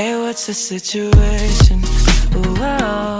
Hey, what's the situation? Ooh, oh.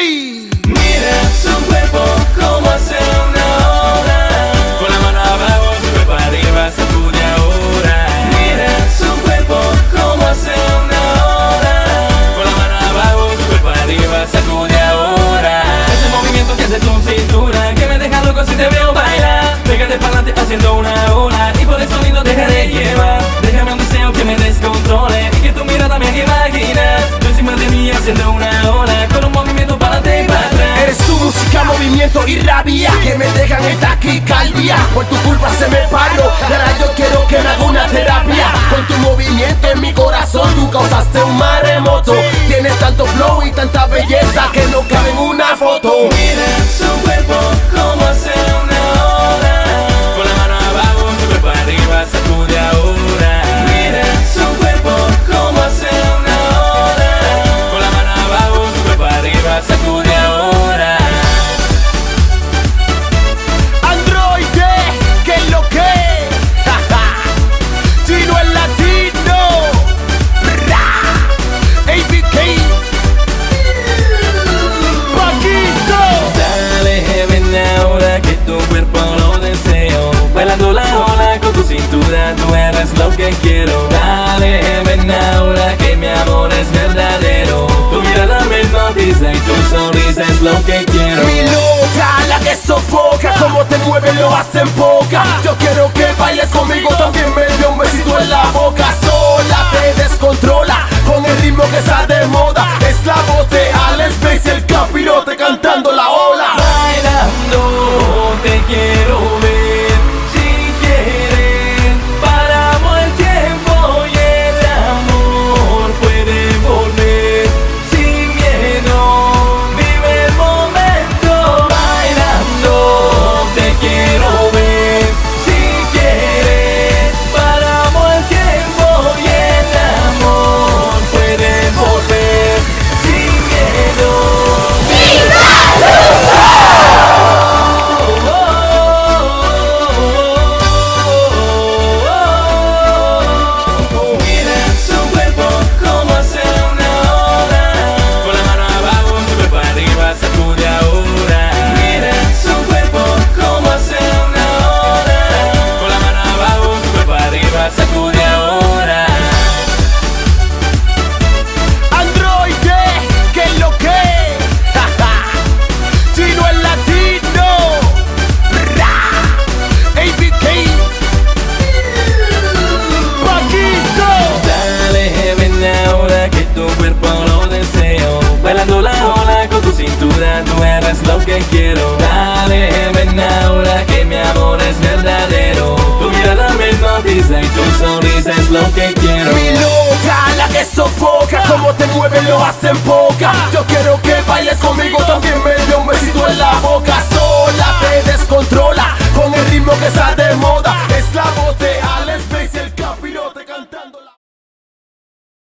Mira su cuerpo como hace una hora Con la mano abajo, sube para arriba, sacude ahora. Mira su cuerpo como hace una hora Con la mano abajo, sube para arriba, sacude ahora. Ese movimiento que hace tu cintura Que me deja loco si te veo bailar. Pégate para adelante haciendo una ola Y por el sonido deja de llevar. Déjame un deseo que me descontrole Y que tu mirada me haga imaginar Tú encima de mí haciendo una y rabia. Que me dejan en taquicardia Por tu culpa se me paró. Y ahora yo quiero que me haga Bailando la ola con tu cintura, tú eres lo que quiero. Dale, ven ahora que mi amor es verdadero. Tu mirada me hipnotiza y tu sonrisa es lo que quiero. Mi loca, la que sofoca Como te mueve lo hacen poca Yo quiero tu sonrisa es lo que quiero. Mi loca, la que sofoca Como te mueve lo hacen poca. Yo quiero que bailes conmigo También me dio un besito en la boca. Sola te descontrola Con el ritmo que está de moda